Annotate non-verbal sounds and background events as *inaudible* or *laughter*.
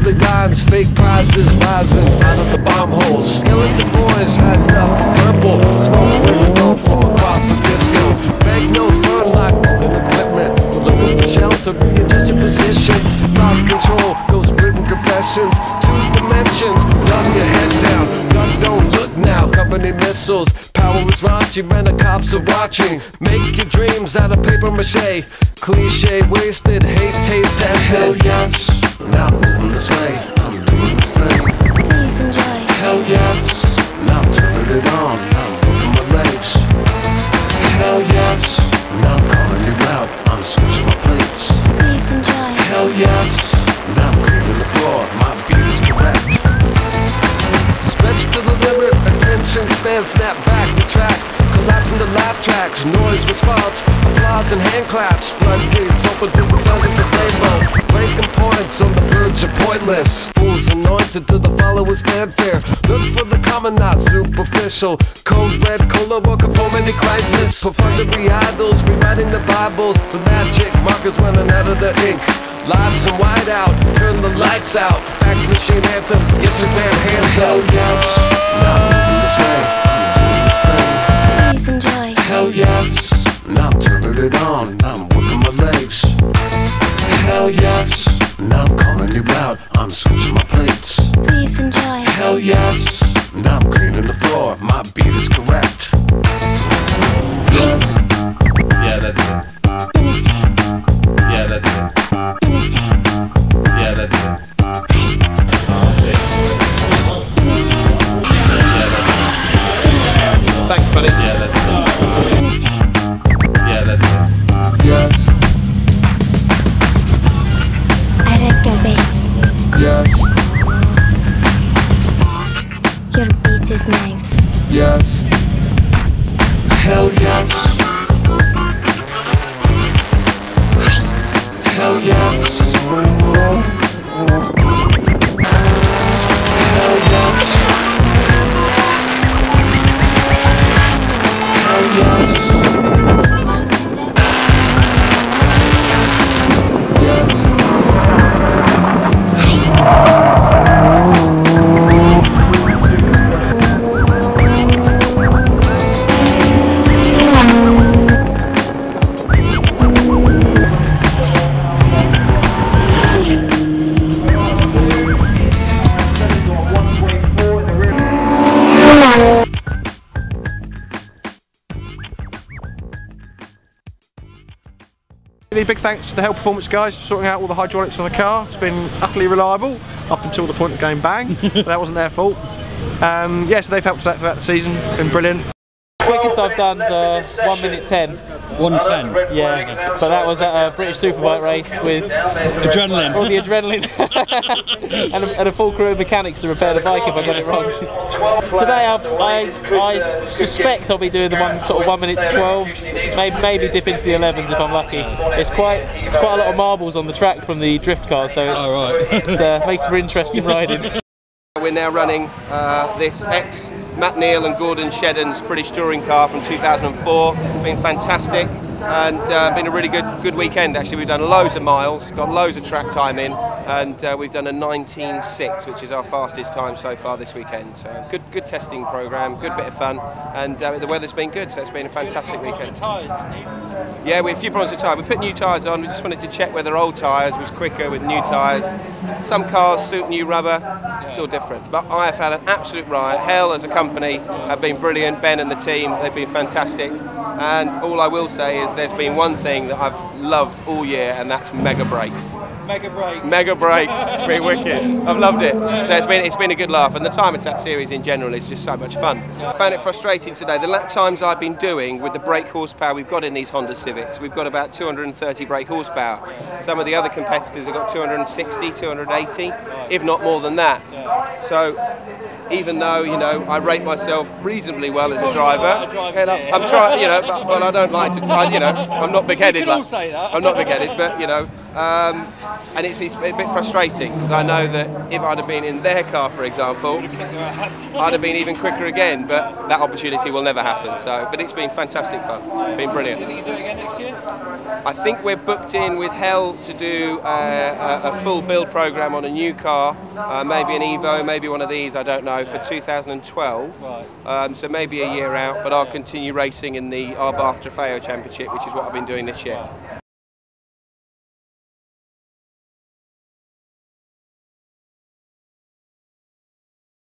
Cowardly lines, fake prizes rising out of the bomb holes. Skeleton boys hiding up purple. Smoke rings blow from across the disco. Banknotes burn like moving equipment. Looking for shelter, readjust your positions. Rock control, those written confessions. Two dimensions, run your head down. Gun don't look now, company missiles. Power is raunchy, when the cops are watching. Make your dreams out of paper mache. Cliche, wasted, hate, taste, test. Hell yes, now I'm moving this way. Span, snap back, retract. Collapse the laugh tracks, noise response, applause and hand claps. Floodgates open to the sound of the rainbow. Breaking points on the verge of pointless. Fools anointed to the followers' fanfare. Look for the common, not superficial. Code red, cola, from any crisis. Profundity idols, rewriting the Bibles. The magic markers running out of the ink. Lives in white out, turn the lights out. Fax machine anthems, get your damn hands out. moving this way. I'm doing this thing. Please enjoy. Hell yes, now I'm turning it on. Now I'm working my legs. Hell yes, now I'm calling you out. I'm switching my plates. Please enjoy. Hell yes, now I'm cleaning the floor. My beat is correct. Beat Big thanks to the Hel Performance guys for sorting out all the hydraulics on the car. It's been utterly reliable up until the point of going bang, but that wasn't their fault. Um, yeah, so they've helped us out throughout the season, been brilliant. Quickest I've done is uh, 1 minute 10. 110. Yeah, but that was at a British Superbike race with Adrenaline. all the adrenaline *laughs* *laughs* and, a, and a full crew of mechanics to repair the bike if I got it wrong. *laughs* Today I, I, I suspect I'll be doing the one sort of 1 minute 12s, maybe, maybe dip into the 11s if I'm lucky. It's quite it's quite a lot of marbles on the track from the drift car, so it's, All right. it's, uh, makes for interesting riding. We're now running uh, this ex Matt Neal and Gordon Shedden's British touring car from 2004. Been fantastic and uh, been a really good good weekend. Actually, we've done loads of miles, got loads of track time in, and uh, we've done a 19.6, which is our fastest time so far this weekend. So good good testing program, good bit of fun, and uh, the weather's been good, so it's been a fantastic weekend. Yeah, we had a few problems with tyres. We put new tyres on. We just wanted to check whether old tyres was quicker with new tyres. Some cars suit new rubber. It's all different. But I have had an absolute riot. Hel, as a company, have been brilliant. Ben and the team, they've been fantastic. And all I will say is there's been one thing that I've loved all year, and that's mega brakes. Mega brakes. Mega brakes. It's been wicked. I've loved it. So it's been it's been a good laugh, and the time attack series in general is just so much fun. I found it frustrating today. The lap times I've been doing with the brake horsepower we've got in these Honda Civics, we've got about 230 brake horsepower. Some of the other competitors have got 260, 280, if not more than that. So even though you know I rate myself reasonably well as a driver, and I, I'm trying, you know, but, well I don't like to, *laughs* I, you know, I'm not big-headed. can all like- say that. I'm not big-headed, but you know, um, and it's, it's a bit frustrating because I know that if I'd have been in their car, for example, I'd have been even quicker again. But that opportunity will never happen. So, but it's been fantastic fun, been brilliant. Do you think you do it again next year? I think we're booked in with Hel to do uh, a, a full build program on a new car, uh, maybe an Evo, maybe one of these, I don't know, for 2012. Right. Um, so maybe a year out, but I'll continue racing in the Abarth Trofeo Championship, which is what I've been doing this year.